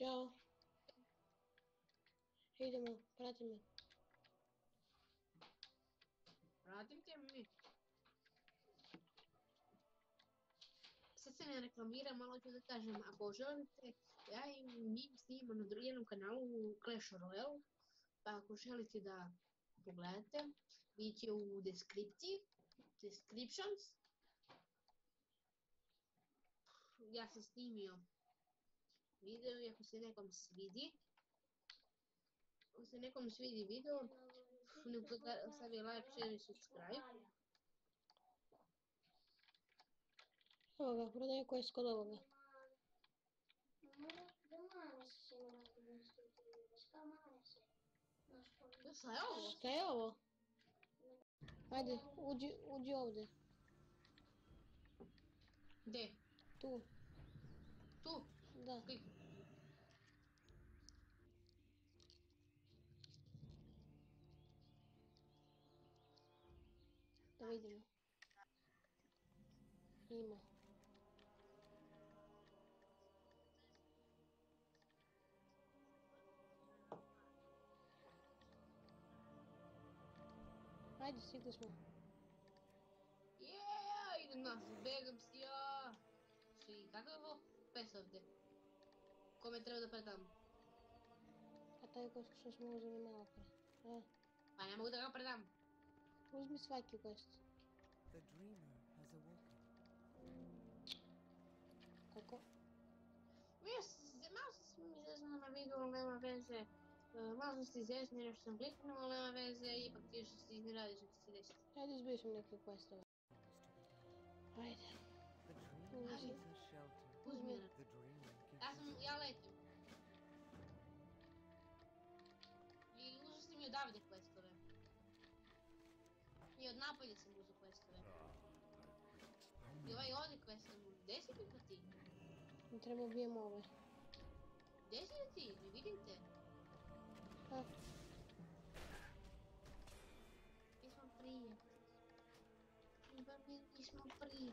Ćao. Idemo, prati me. Radim te mi. Sad se ne reklamiram, malo ću da kažem, ako želite, ja i mi snimamo na dru- jednom kanalu Clash Royale, pa ako želite da pogledate, će u deskripciji, descriptions. Ja sam snimio video i ako se nekom svidi, ako se nekom svidi video, nek ga stavi like, share i subscribe. Evo ga, prodaje quest kod ovoga. Šta je ovo? Šta je ovo? Ajde, uđi, uđi ovdje. Gdje? Tu, Да. Давай идем. Има. Хайде, стигнеш му. Еее, идем на бегам си я. Ще и така в песъвде. Come eu de que dam. Atai kost što smo uzeli malo pre. E. Pa ne mogu da ga predam. Uzmi svaki kost. The dreamer has awoken. Kako? Вие, малко съм излезна на видео, но няма vez Malo sam se izjasnio nešto sam kliknuo, ali nema veze, ipak ti što se iznenadiš što se desi. Ajde, izbio sam neke questove. Ajde. Uzmi. Uzmi. Ja letim. I uzeo sam i odavde questove. I od napolje sam uzeo questove. I ovaj ovdje quest sam uzeo. Gdje si Pika ti? Treba ubijem ove. Gdje si ti? Ne vidim te. Mi smo prije. Mi smo prije.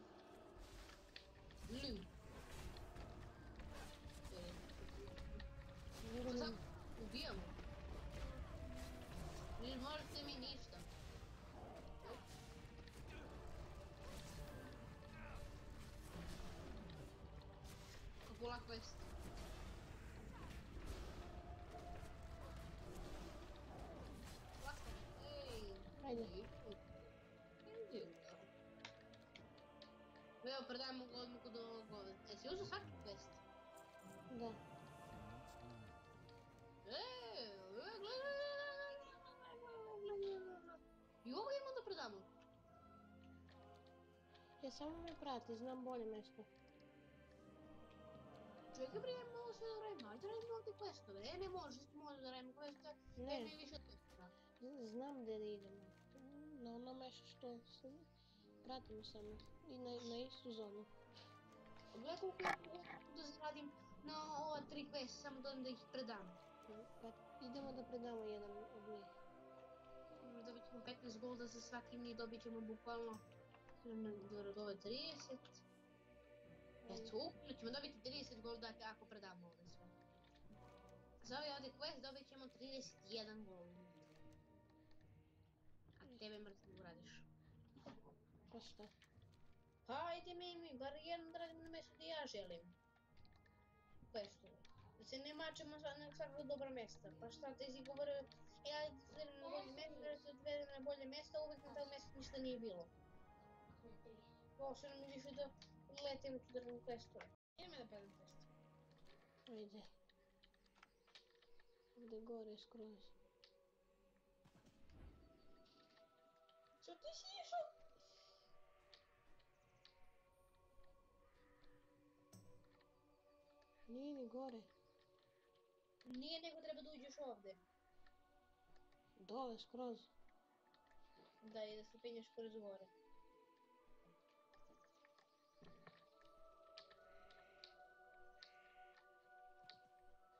o ouvimos. Desmoro feminista. Vou pular com esse. Meu, perdame é um gol do Golden. É se usa, sabe? Best. чакай, само ме прати, знам боле место. Човек, добре, мога се да правим. Айде да правим новите квеста, бе. Не може, ще може да правим квеста. Не. ми виша тъпна. Знам де да идем. Но на меша що се... Прати ми само. И на, на исто зона. Добре, колко е да зарадим на ова три квеста, само да да ги предам. Идемо да предам jedan od njih. Možda vidimo 15 golda za svaki mi dobit ćemo bukvalno do, do ove 30. Eto, ukupno ćemo dobiti 30 golda ako predamo ove sve. Za ovaj ovdje quest dobit ćemo 31 gold. A tebe mrtvo uradiš. Pa šta? Pa ajde mi, mi, bar jednom da radimo na mjestu gdje ja želim. Questu. Da se ne mačemo sa- na svako dobro mjesta. Pa šta ti si govorio, ja idem na bolje mjesto, da se odvedem na bolje mjesto, uvijek na tom mjestu ništa nije bilo. Ovo što nam više da letim u drvnu questu. Idemo da predam quest. Ajde. Ovdje gore skroz. Što ti si išao? Nije ni gore. Nije nego treba da uđeš ovdje. Dole skroz. Da, i da se penješ kroz gore.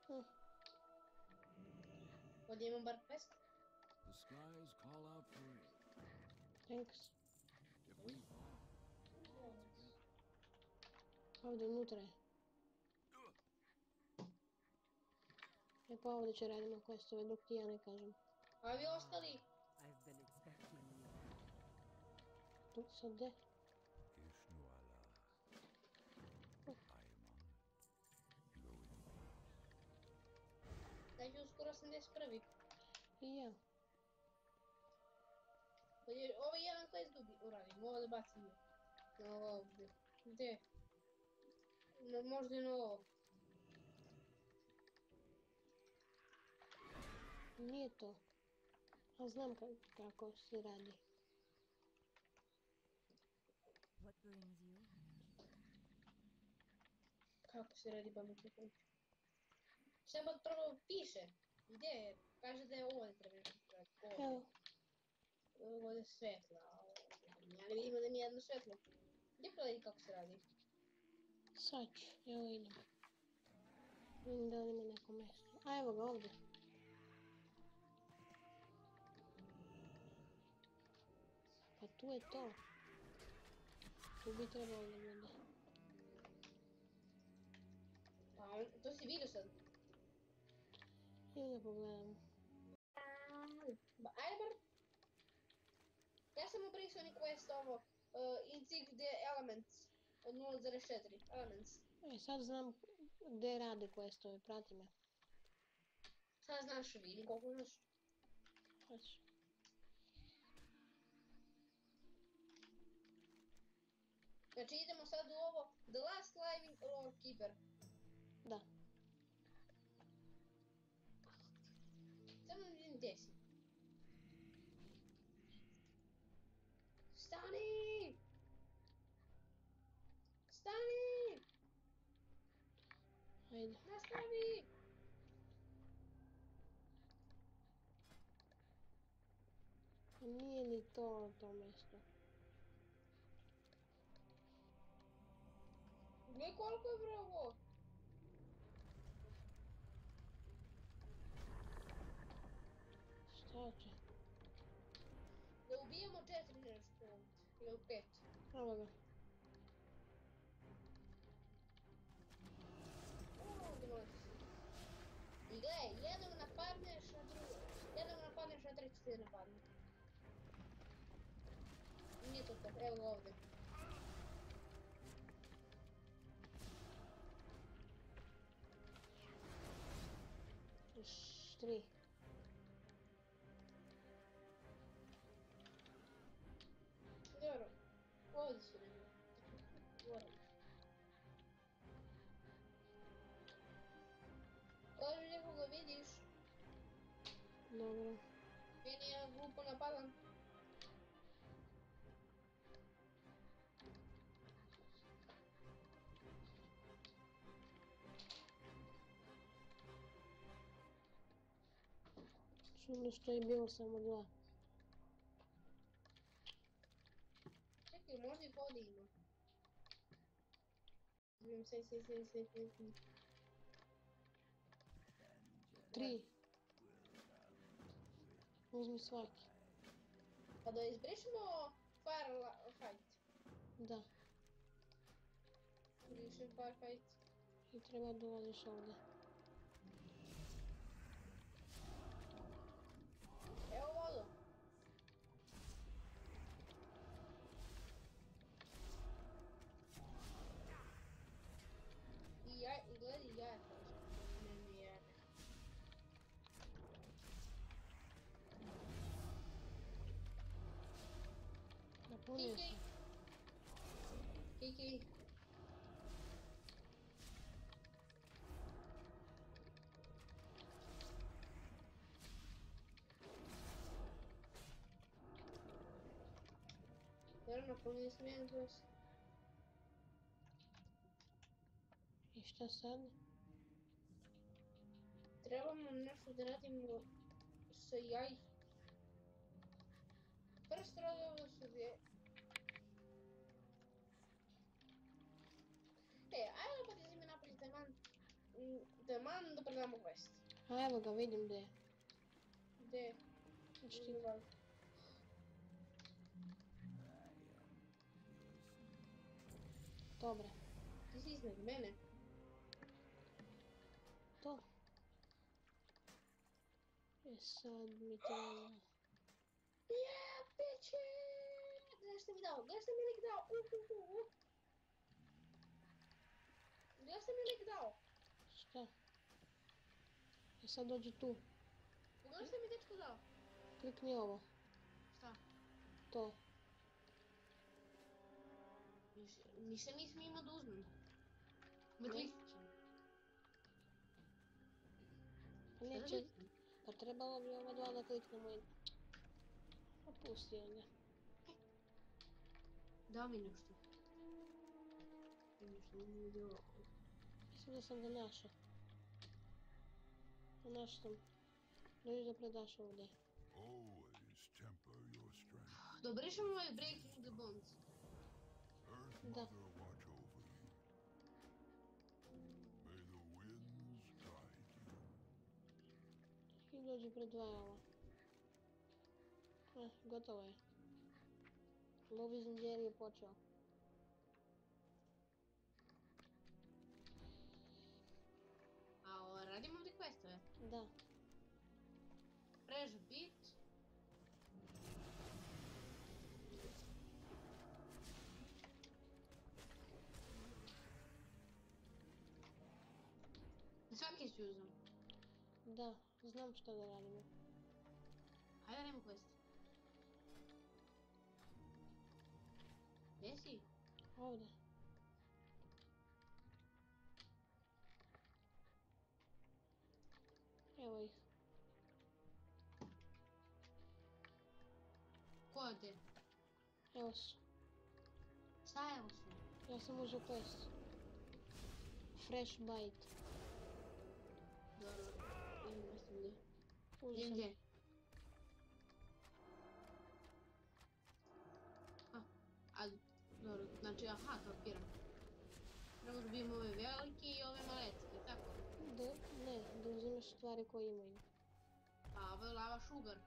Hm. Ovdje imam bar. The skies call out for rain. Thanks. If we Ovdje unutra je. E pa ovdje će radimo questove dok ti ja ne kažem. A vi ostali? I've been expecting you. Tu sad gdje? Ću uskoro 81. I ja. Pa je- jedan quest dubi uradim, ovo da bacim. Na ovo ovdje. Gdje? Na, možda i na ovo. Nije to. A znam ka- kako se radi. What brings you? Kako se radi pametno kuća? Samo prvo piše. Gdje je? Kaže da je ovdje treba. Ovdje. Evo, Ovdje je svetla. Ja ne vidim da mi je jedno svetlo. Gdje pogledaj kako se radi? sad ću. Evo idem. Vidim da li ima neko mjesto. A evo ga ovdje. Pa tu je to. Tu bi trebalo da bude. Pa to si vidio sad. Da pogledam. Ba, ajde. Ja sam obrisao ni quest ovo. Uh, Inzig the Elements. Od 0.4. Elements. E, sad znam gdje rade questove, prati me. Sad znaš, vidim koliko znaš. Hoć. Znači idemo sad u ovo The Last Living Lore Keeper. Da. desse. Stanley! Stanley! Haydi. Stanley! to gone, domestic. Ne koliko je bilo ovo? Палки. Не уб'ємо четверо штук. Ну, п'ять. А ладно. О, дивись. Іде, є один напарник, що друге. Є один напарник, що 34 напарник. Ні, тут добре ловди. Три. Viene a Gu con la pala. Solo estoy bien, Samuel. Che que mordi un po' Dino. Sei, sei, sei, sei, sei. 3 Возьми свайки. Когда избрешемо файт. Да. Рішив файт. І треба два лише один. bonito. Quem que é? Eram está Estação. Треба мене федерати му... Саяй. M, taman da predamo quest. A evo ga, vidim gdje je. Gde? Znači ti Dobre, Ti si iznad mene. to. E sad mi treba... Yeah, bitches! Gdje ste mi dao? Gdje ste mi lik dao? Uh, uh, uh, uh. Gdje ste mi lik dao? E dođi tu. Gdje ste mi dečko dao? Klikni ovo. Šta? To. Niš- Ništa nisam imao da uzmem. Ma Ne? kliknut ću. Pa Šta da Neće, kliknem? pa trebalo bi ova dva da kliknemo i... Opusti onda. Dao mi nešto. Nešto mi je dao. Mislim da sam ga našao. Она что там? Ну и запродашивал, да. Добре, що ми Breaking the Bonds. Да. И люди предварила. А, э, готовы. Лов из недели почел. Da. Prežu bit. Svaki si uzem. Da, znam što da radimo. Hajde radimo quest. Gdje si? Ovdje. Evo su. Šta sve? Ja sam uzeo quest. Fresh bite. Dobro, idem mjesto gdje. Uzeo sam. A, a, dobro, znači, aha, kapiram. Prvo dobijemo ove velike i ove malecke, tako? Da, ne, da uzimaš stvari koje imaju. A ovo je lava sugar.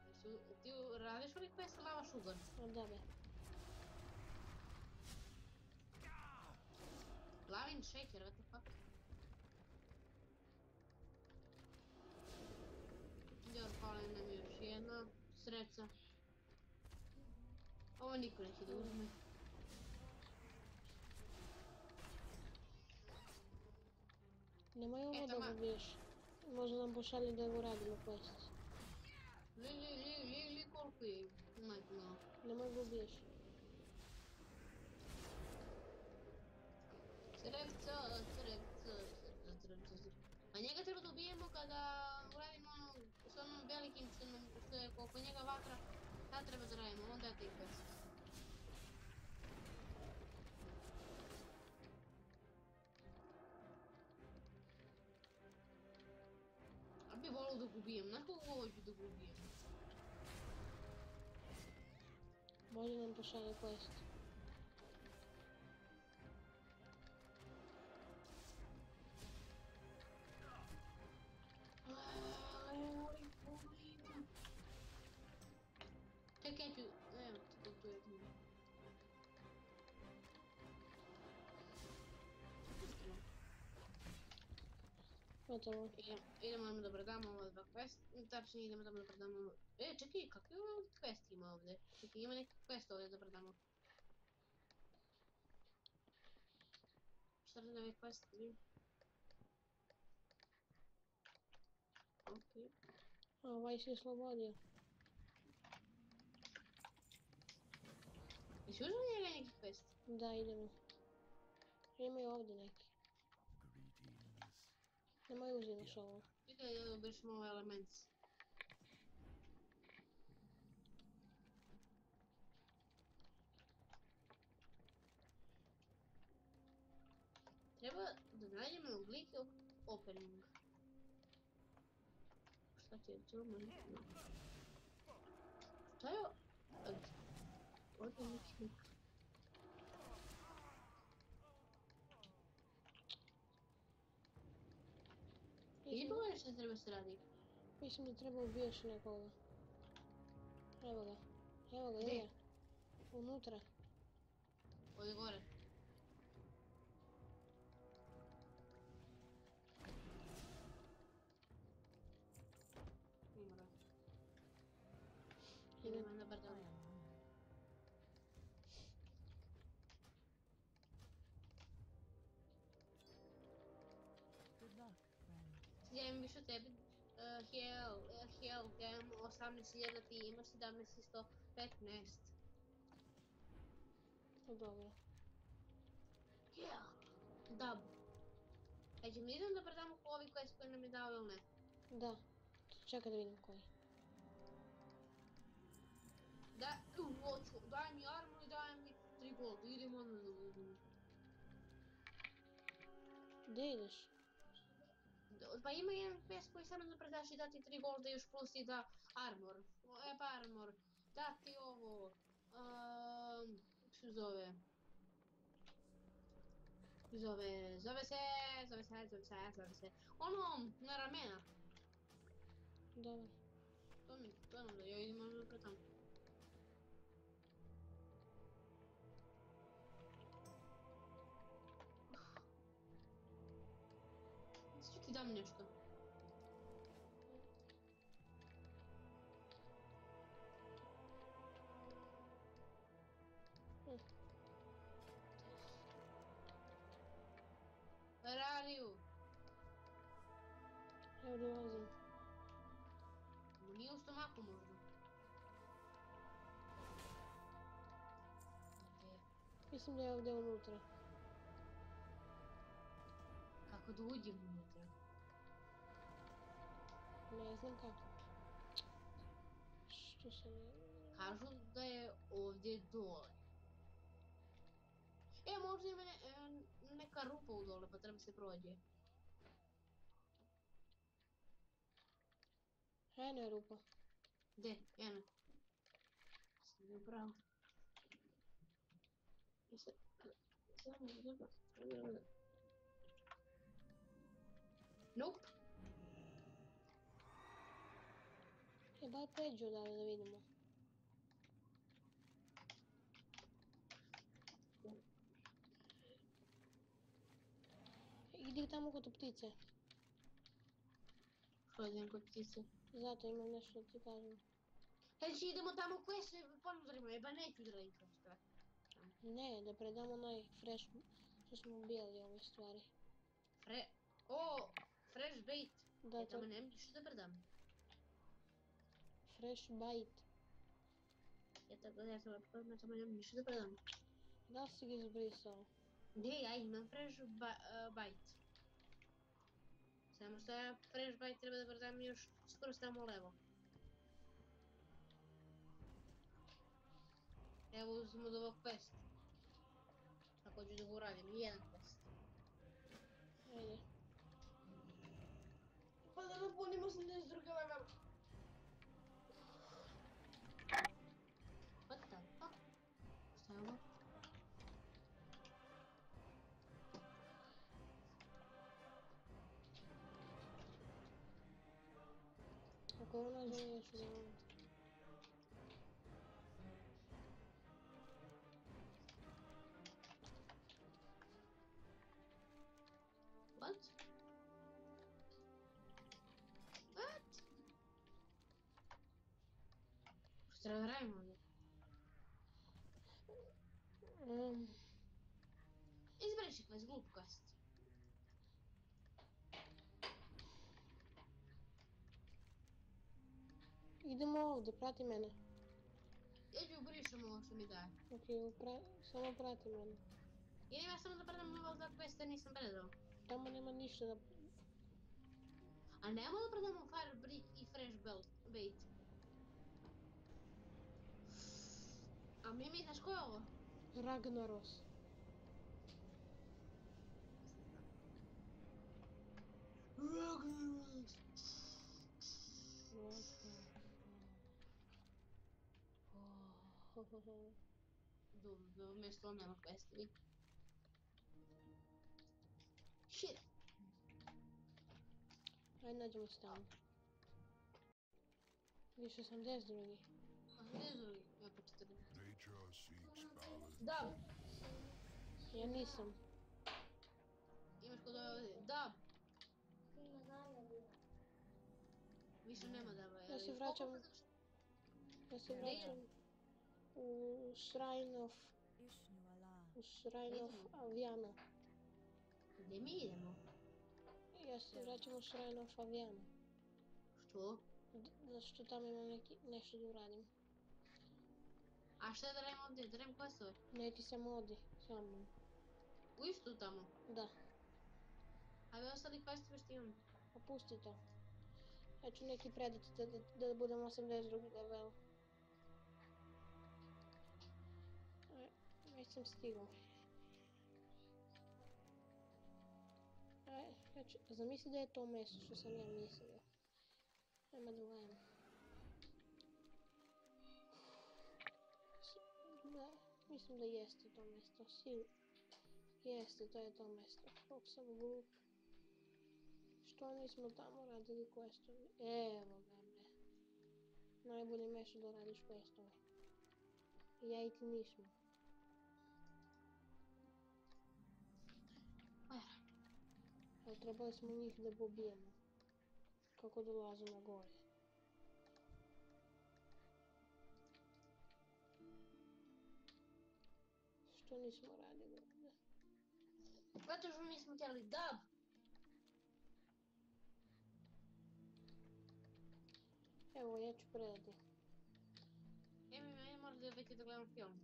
Ti radiš ovih quest lava sugar? A da Blind shaker, what the fuck? Dorwalę nam już jedno sreca. O, Niku leci do. Nie mają wodę, ma... wiesz, może nam poszali do góry, aby paść. Li, li. No, no. Nie mogę wiesz. Crevca, crevca, crevca, crevca. A njega treba da ubijemo kada uradimo ono, s onom velikim crnom, što je oko njega vatra. Tad treba da radimo, onda je taj quest. A bi volio da ga ubijem, znaš koliko hoću da ga? Možda nam pošalje quest. Gotovo. Idemo, idemo da predamo ova dva quest, tačnije idemo da predamo... E, čekaj, kakvi ovo quest ima ovdje? Čekaj, ima neki quest ovdje da predamo. Šta radi ovaj quest? Vidim. Okej. A ovaj si oslobodio. Jesi njega neki quest? Da, idemo. Ima i ovdje neki. Nie ma już jedno szoło. Czekaj, ja wyszłam mu element. Треба додадемо вуглики opening. Кстати, цього ми не Читаю... Opening. Ήδη που έρθεις να θέλουμε στράτη. Πίσω μου τρέπω βίος είναι ακόμα. Έβαγα. Έβαγα, ίδια. Ονούτρα. Οδηγώ ρε. Imam više tebi. Uh, heal, uh, heal, imam 18.000, ti imaš 17.115. O, dobro. Heal. Dub. E, ćemo idem da predamo ovi quest koji nam je dao ili ne? Da. Čekaj da vidim koji. Da, u, hoću, daj mi armor i daj mi 3 gold, idemo da uzmem. Gdje ideš? Pa ima jedan quest koji samo da predaš i dati 3 golda još plus i da armor. E pa armor. Dati ovo. Um, kako se zove? Zove, zove se, zove se, zove se, zove se. Ono, na ramena. Dobro. To mi, to nam da, ja idem možda pretam. Sve Да мне что? Where are you? Я влазу. Мне установку нужно. Если я внутрь. Как удвоим внутрь. Kako. Što se ne... Kažu da je ovdje dole. E, možda ima ne, neka rupa u dole, pa treba se prođe. Eno je rupa. Gdje? Eno. Sam je. Nope. E, bar pređu odavde da vidimo. Idi tamo kod ptice. Idem kod ptice? Zato imam nešto da ti kažem. Znači idemo tamo u quest i ponovno da radimo, jeba neću da radim quest. Ne, da predamo onaj fresh što smo ubijali ove stvari. Fre... O, fresh bait. Da, Ja to tamo nemam ništa da predam. fresh bite. Это это вопрос, мы там идем еще продаем. Да, сиги сбрисал. Не, я именно fresh bite. Samo što ja fresh bite treba da brzam još skoro stavamo levo. Evo uzmemo od ovog quest. Ako ću da ga uradim, jedan quest. Ajde. Pa da napunimo 82 vagama. corona zone şu an. What? What? Поздравляем его. Um. Избранщик возьму каст. Idemo ovdje, prati mene. Ja ću brišem ovo što mi daje. Ok, upra- samo prati mene. Ja samo da predam level 2 questa, nisam predao. Tamo nema ništa da... A nemo da predamo fire brick i fresh belt, bait. A Mimi, znaš ko je ovo? Ragnaros. Ragnaros. Oh, Do, do mjesto on nema questovi. Shit. Ajde nađemo se tamo. Više sam des drugi. A gdje je drugi? Ja 14. Nature seeks balance. Da, Ja nisam. imaš kod ove ovdje. Da. Više nema daba. Ja se vraćam- Ja se vraćam u Shrine of... Ishnu Allah. U Shrine of Aviana. Gdje mi idemo? Ja se vraćam u Shrine of Aviana. Što? D- Zato što tamo imam neki, nešto da uradim. A šta da radim ovdje? Da radim questove? Ne ti samo odi sa mnom. U istu tamo. Da, A vi ostali questove što imam? pa pusti to. Ja ću neki predati da, da, da budem 82 level. Sam stigao. Aj, ja ću, zamisli da je to mesto što sam ja mislio. Nema Da, mislim da jeste to mesto. Sigur. Jeste, to je to mesto. Koliko sam glup. Što nismo tamo radili questove? Evo ga bre. Najbolje mesto da radiš questove. Ja i ti nismo. Ali trebali smo njih da pobijemo. Kako dolaze na gore. Što nismo radili ovdje? Zato što nismo htjeli dub. Evo, ja ću predati. Emi, meni moraš da već da gledam film.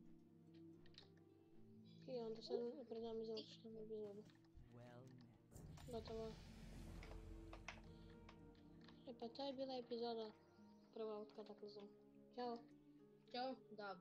I onda sad predam i završenu epizodu. Well Готово. Эпота била эпизода. Провалка так назовем. Чао. Чао. Да.